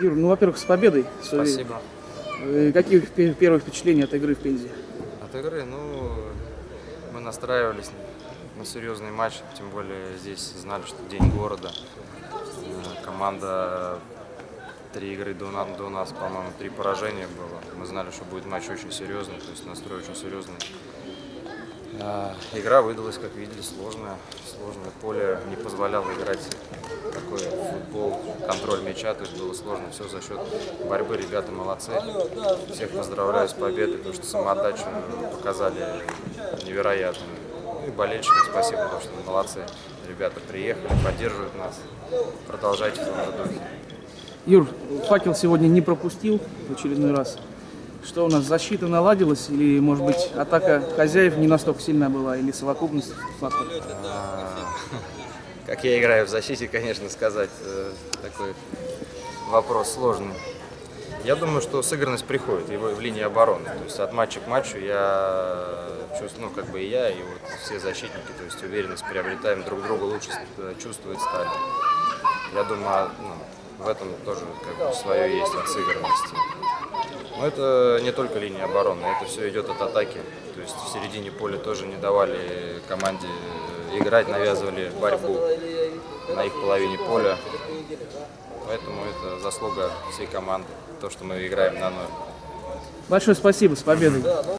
Юр, ну, во-первых, с победой. с Спасибо. Э, Какие пе- первые впечатления от игры в Пензе? От игры, ну, мы настраивались на серьезный матч, тем более здесь знали, что день города. Э, Команда три игры до, на- до нас, по-моему, три поражения было. Мы знали, что будет матч очень серьезный, то есть настрой очень серьезный. А, Игра выдалась, как видели, сложная. Сложное поле не позволяло играть футбол, контроль мяча, то есть было сложно. Все за счет борьбы. Ребята молодцы. Всех поздравляю с победой, потому что самоотдачу показали невероятную. Ну и болельщикам спасибо, потому что молодцы. Ребята приехали, поддерживают нас. Продолжайте в том же духе. Юр, факел сегодня не пропустил в очередной раз. Что у нас, защита наладилась или, может быть, атака хозяев не настолько сильная была или совокупность факторов? Как я играю в защите, конечно, сказать э, такой вопрос сложный. Я думаю, что сыгранность приходит и в линии обороны. То есть от матча к матчу я чувствую, ну, как бы и я, и вот все защитники, то есть уверенность приобретаем, друг друга лучше чувствовать стали. Я думаю, а, ну, в этом тоже как бы свое есть от сыгранности. Но это не только линия обороны, это все идет от атаки. То есть в середине поля тоже не давали команде э, играть, навязывали борьбу на их половине поля. Поэтому это заслуга всей команды, то, что мы играем на ноль. Большое спасибо, с победой.